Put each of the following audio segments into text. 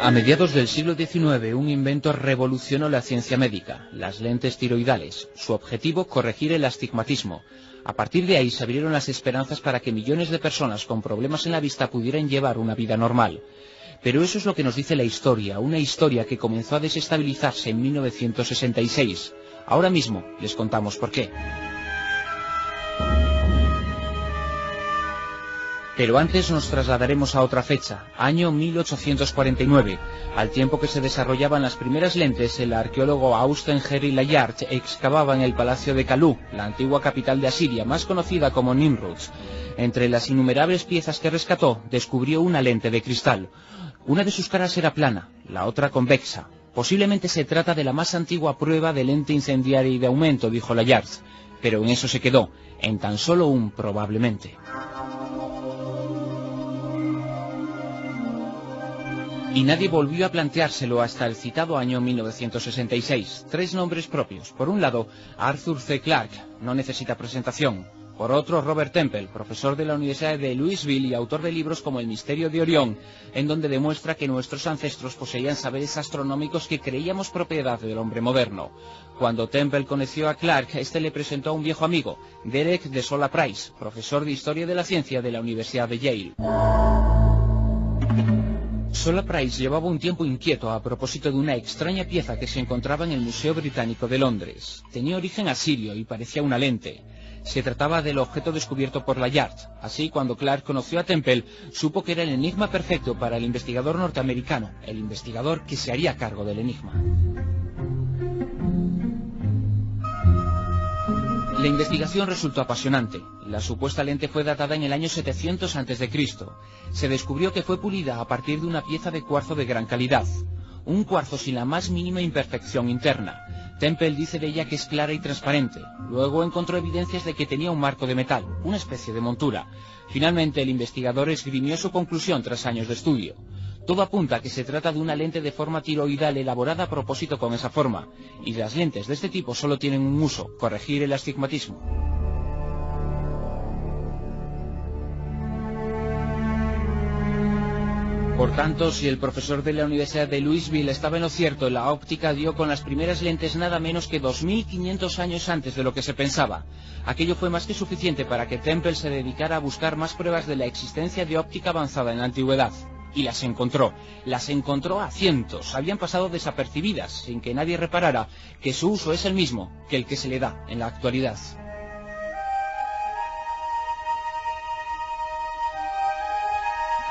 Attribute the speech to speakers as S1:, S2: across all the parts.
S1: A mediados del siglo XIX, un invento revolucionó la ciencia médica, las lentes tiroidales. Su objetivo, corregir el astigmatismo. A partir de ahí se abrieron las esperanzas para que millones de personas con problemas en la vista pudieran llevar una vida normal. Pero eso es lo que nos dice la historia, una historia que comenzó a desestabilizarse en 1966. Ahora mismo les contamos por qué. Pero antes nos trasladaremos a otra fecha, año 1849. Al tiempo que se desarrollaban las primeras lentes, el arqueólogo Austen Henry Layard excavaba en el Palacio de Kalú, la antigua capital de Asiria, más conocida como Nimrud. Entre las innumerables piezas que rescató, descubrió una lente de cristal. Una de sus caras era plana, la otra convexa. Posiblemente se trata de la más antigua prueba de lente incendiaria y de aumento, dijo Layard. Pero en eso se quedó, en tan solo un probablemente. Y nadie volvió a planteárselo hasta el citado año 1966. Tres nombres propios. Por un lado, Arthur C. Clarke, no necesita presentación. Por otro, Robert Temple, profesor de la Universidad de Louisville y autor de libros como El misterio de Orión, en donde demuestra que nuestros ancestros poseían saberes astronómicos que creíamos propiedad del hombre moderno. Cuando Temple conoció a Clarke, este le presentó a un viejo amigo, Derek de Sola Price, profesor de Historia de la Ciencia de la Universidad de Yale. Sola Price llevaba un tiempo inquieto a propósito de una extraña pieza que se encontraba en el Museo Británico de Londres. Tenía origen asirio y parecía una lente. Se trataba del objeto descubierto por Layard. Así, cuando Clark conoció a Temple, supo que era el enigma perfecto para el investigador norteamericano, el investigador que se haría cargo del enigma. La investigación resultó apasionante. La supuesta lente fue datada en el año 700 a.C. Se descubrió que fue pulida a partir de una pieza de cuarzo de gran calidad. Un cuarzo sin la más mínima imperfección interna. Temple dice de ella que es clara y transparente. Luego encontró evidencias de que tenía un marco de metal, una especie de montura. Finalmente el investigador esgrimió su conclusión tras años de estudio. Todo apunta a que se trata de una lente de forma tiroidal elaborada a propósito con esa forma, y las lentes de este tipo solo tienen un uso, corregir el astigmatismo. Por tanto, si el profesor de la Universidad de Louisville estaba en lo cierto, la óptica dio con las primeras lentes nada menos que 2.500 años antes de lo que se pensaba. Aquello fue más que suficiente para que Temple se dedicara a buscar más pruebas de la existencia de óptica avanzada en la antigüedad y las encontró. Las encontró a cientos. Habían pasado desapercibidas, sin que nadie reparara que su uso es el mismo que el que se le da en la actualidad.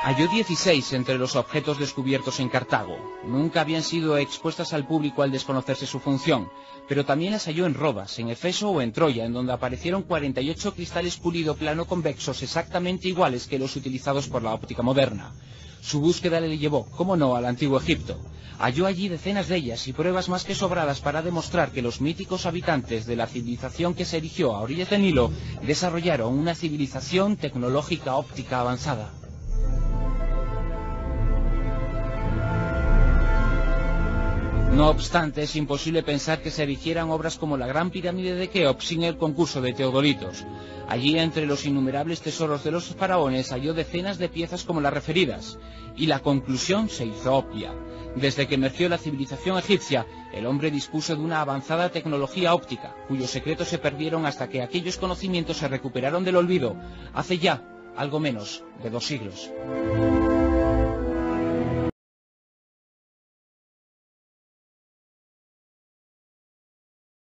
S1: Halló 16 entre los objetos descubiertos en Cartago. Nunca habían sido expuestas al público al desconocerse su función, pero también las halló en Rodas, en Efeso o en Troya, en donde aparecieron 48 cristales pulido plano convexos exactamente iguales que los utilizados por la óptica moderna. Su búsqueda le llevó, como no, al antiguo Egipto. Halló allí decenas de ellas y pruebas más que sobradas para demostrar que los míticos habitantes de la civilización que se erigió a orillas del Nilo desarrollaron una civilización tecnológica óptica avanzada. No obstante, es imposible pensar que se erigieran obras como la Gran Pirámide de Keops sin el concurso de Teodoritos. Allí, entre los innumerables tesoros de los faraones, halló decenas de piezas como las referidas, y la conclusión se hizo obvia. Desde que emergió la civilización egipcia, el hombre dispuso de una avanzada tecnología óptica, cuyos secretos se perdieron hasta que aquellos conocimientos se recuperaron del olvido, hace ya algo menos de dos siglos.